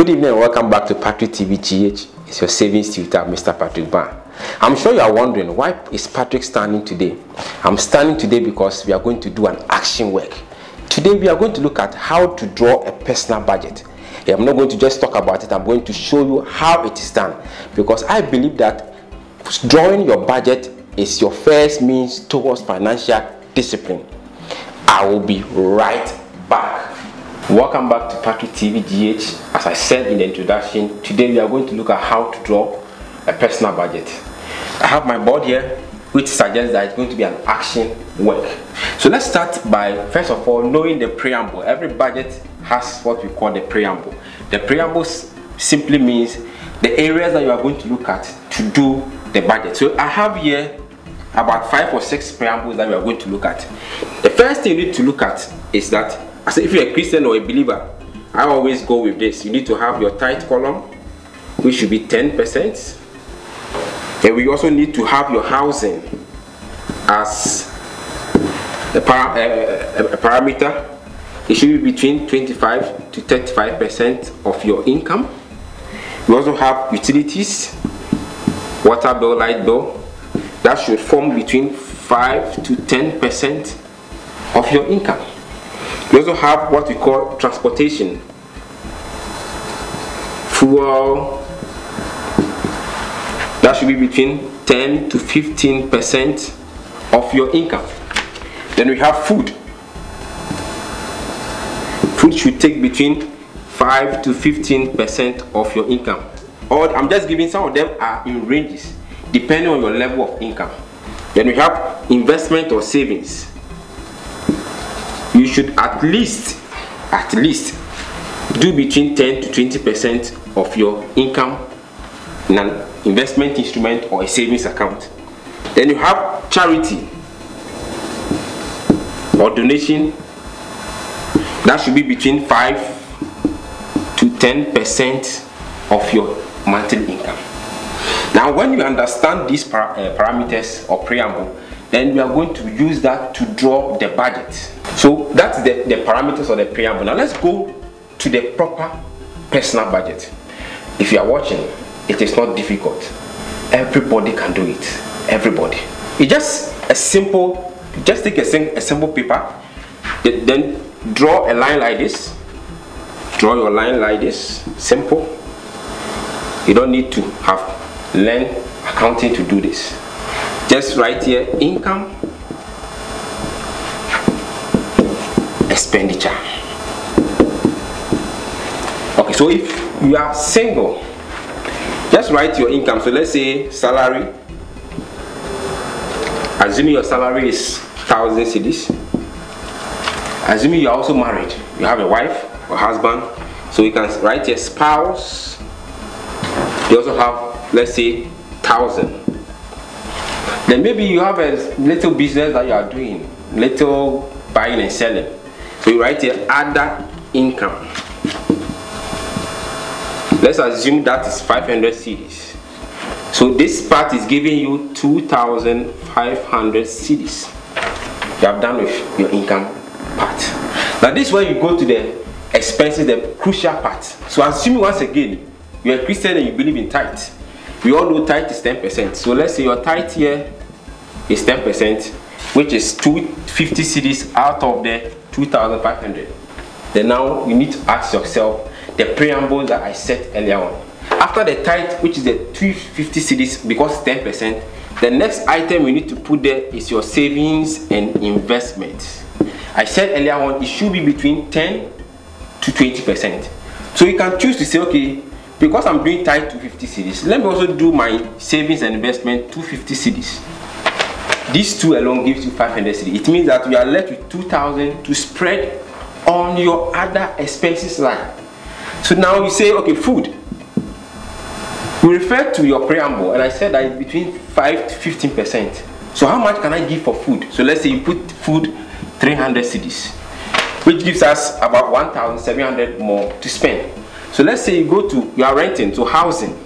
Good evening and welcome back to Patrick TV GH. It's your savings tutor, Mr. Patrick Ban. I'm sure you are wondering why is Patrick standing today? I'm standing today because we are going to do an action work. Today we are going to look at how to draw a personal budget. Eh, I'm not going to just talk about it, I'm going to show you how it is done because I believe that drawing your budget is your first means towards financial discipline. I will be right. Welcome back to Patrick TV GH. As I said in the introduction, today we are going to look at how to draw a personal budget. I have my board here which suggests that it's going to be an action work. So let's start by first of all knowing the preamble. Every budget has what we call the preamble. The preamble simply means the areas that you are going to look at to do the budget. So I have here about five or six preambles that we are going to look at. First thing you need to look at is that as if you're a Christian or a believer, I always go with this. You need to have your tithe column, which should be 10%. And we also need to have your housing as a, para uh, a parameter. It should be between 25 to 35% of your income. We also have utilities, water bill, light bill. That should form between 5 to 10% of your income. We also have what we call transportation, fuel, that should be between 10 to 15 percent of your income. Then we have food. Food should take between 5 to 15 percent of your income. Or I'm just giving some of them are in ranges depending on your level of income. Then we have investment or savings you should at least at least do between 10 to 20 percent of your income in an investment instrument or a savings account. Then you have charity or donation. That should be between 5 to 10 percent of your monthly income. Now when you understand these par uh, parameters or preamble then we are going to use that to draw the budget so that's the, the parameters of the preamble now let's go to the proper personal budget. If you are watching it is not difficult. Everybody can do it. Everybody. It's just a simple just take a, a simple paper then draw a line like this. Draw your line like this. Simple. You don't need to have learned accounting to do this. Just write here income expenditure. Okay so if you are single just write your income. So let's say salary assuming your salary is thousand cedis assuming you're also married you have a wife or husband so you can write your spouse you also have let's say thousand. Then maybe you have a little business that you are doing, little buying and selling. You write here other income. Let's assume that is 500 cedis. So this part is giving you 2,500 cedis. You have done with your income part. Now this is where you go to the expenses, the crucial part. So assuming once again, you're a Christian and you believe in tithe. We all know tithe is 10%. So let's say your tithe here is 10%, which is 250 cedis out of the 2,500. Then now you need to ask yourself the preamble that I set earlier on. After the tithe, which is the 250 cedis because 10%, the next item you need to put there is your savings and investments. I said earlier on it should be between 10 to 20%. So you can choose to say, okay, because I'm doing tithe 250 cedis, let me also do my savings and investment 250 cedis. These two alone gives you 500 cedi. It means that you are left with 2000 to spread on your other expenses line. So now you say, okay, food. We refer to your preamble, and I said that it's between 5 to 15 percent. So how much can I give for food? So let's say you put food 300 cedis, which gives us about 1,700 more to spend. So let's say you go to you are renting to housing.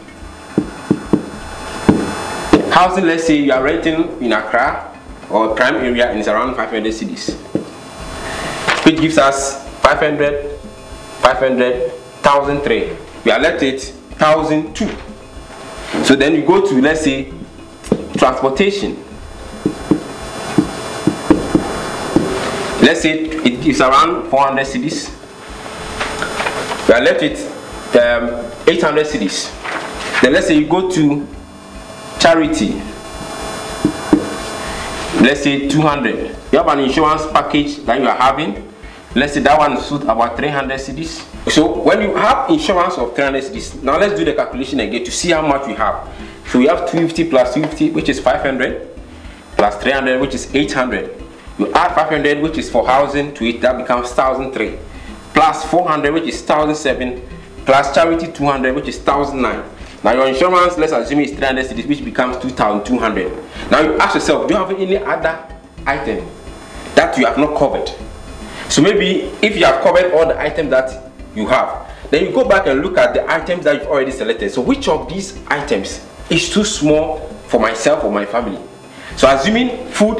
Housing, let's say you are renting in Accra or prime area and it's around 500 cedis, which gives us 500, 500, 1,003. we are left with 1002 so then you go to let's say transportation. Let's say it is around 400 cedis we are left with um, 800 cedis then let's say you go to charity. Let's say 200 you have an insurance package that you are having. Let's say that one suit about 300 cedis. So when you have insurance of 300 cedis now let's do the calculation again to see how much we have. So we have 250 plus 250 which is 500 plus 300 which is 800 you add 500 which is for housing to it that becomes 1003 plus 400 which is 1007 plus charity 200 which is 1009 now your insurance let's assume is 300 cedis which becomes 2200 now you ask yourself do you have any other item that you have not covered? So maybe if you have covered all the items that you have then you go back and look at the items that you've already selected. So which of these items is too small for myself or my family? So assuming food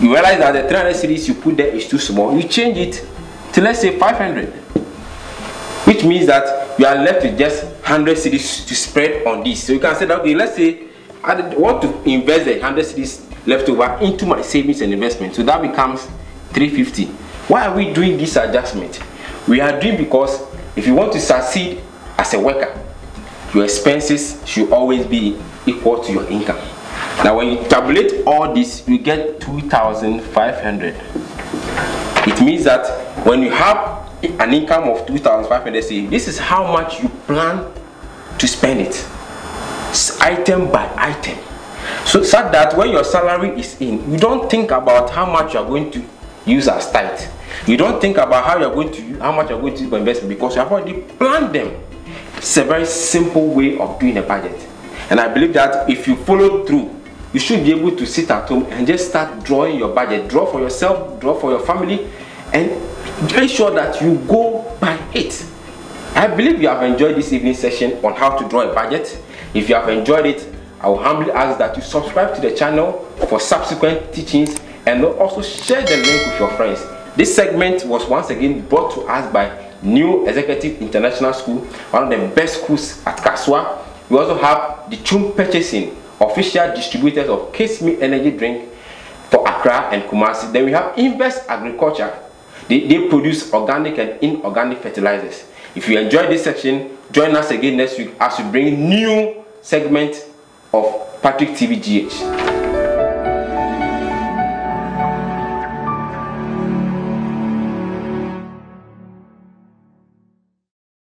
you realize that the 300 cedis you put there is too small. You change it to let's say 500 which means that you are left with just 100 cedis to spread on this. So you can say that okay let's say i want to invest the 100 cedis left over into my savings and investment. So that becomes 350 why are we doing this adjustment? We are doing because if you want to succeed as a worker your expenses should always be equal to your income. Now when you tabulate all this, you get 2,500. It means that when you have an income of 2,500, say this is how much you plan to spend it. It's item by item. So, so that when your salary is in, you don't think about how much you are going to use as tithe. You don't think about how you're going to how much you're going to use for investment because you have already planned them. It's a very simple way of doing a budget. And I believe that if you follow through you should be able to sit at home and just start drawing your budget draw for yourself draw for your family and make sure that you go by it i believe you have enjoyed this evening session on how to draw a budget if you have enjoyed it i will humbly ask that you subscribe to the channel for subsequent teachings and also share the link with your friends this segment was once again brought to us by new executive international school one of the best schools at Kasoa we also have the chum purchasing official distributors of Kiss Me energy drink for Accra and Kumasi. Then we have Invest Agriculture. They, they produce organic and inorganic fertilizers. If you enjoyed this section, join us again next week as we bring new segment of Patrick TV GH.